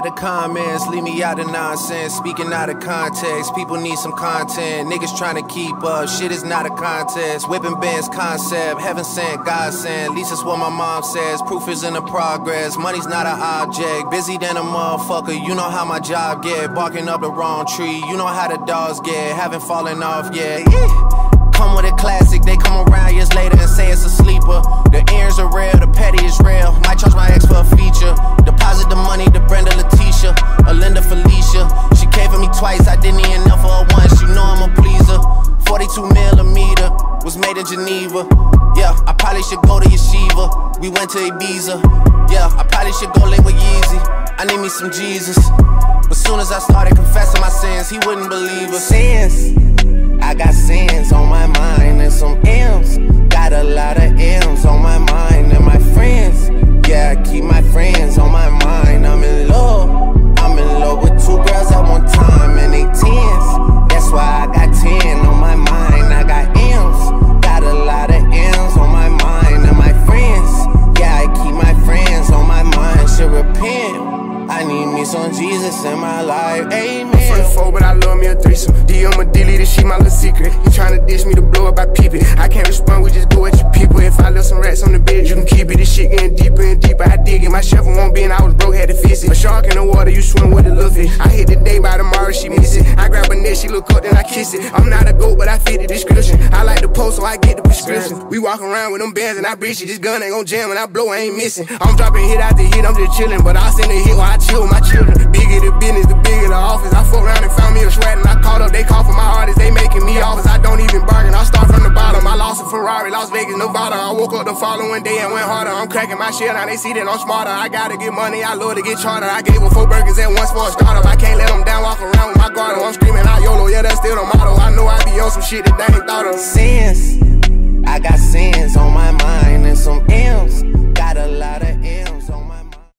comments, leave me out of nonsense. Speaking out of context, people need some content. Niggas trying to keep up, shit is not a contest. Whipping bands concept, heaven sent, God sent. Least that's what my mom says. Proof is in the progress, money's not an object. Busy than a motherfucker, you know how my job get. Barking up the wrong tree, you know how the dogs get. Haven't fallen off yet. Come with a 42 millimeter was made in Geneva. Yeah, I probably should go to Yeshiva. We went to Ibiza. Yeah, I probably should go live with Yeezy. I need me some Jesus. But soon as I started confessing my sins, he wouldn't believe us. Sins. I got sins on Jesus in my life. Amen. The four, but I love me a threesome. DM a it, she my little secret. You tryna dish me to blow up, I peep it. I can't respond, we just go at your people. If I left some rats on the bed, you can keep it. This shit getting deeper and deeper. I dig it. My shovel won't be, and I was broke, had to fix it. A shark in the water, you swim with a little fish. I hit the day by tomorrow, she miss it. I grab a net, she look up, then I kiss it. I'm not a goat, but I fit the description. I like the post, so I get the prescription. We walk around with them bands and I breach it. This gun ain't gon' jam and I blow, I ain't missing. I'm dropping hit after hit, I'm just chillin', but I send a hit while I chill the business, the bigger the office. I fuck around and found me a sweat and I called up. They call for my artists, they making me offers. I don't even bargain. I start from the bottom. I lost a Ferrari, Las Vegas, Nevada. I woke up the following day and went harder. I'm cracking my shit now. They see that I'm smarter. I gotta get money. I love to get charter. I gave her four burgers at once for a startup. I can't let them down. Walk around with my guard. I'm screaming out YOLO. Yeah, that's still the motto. I know I be on some shit that they ain't thought of. Sins. I got sins on my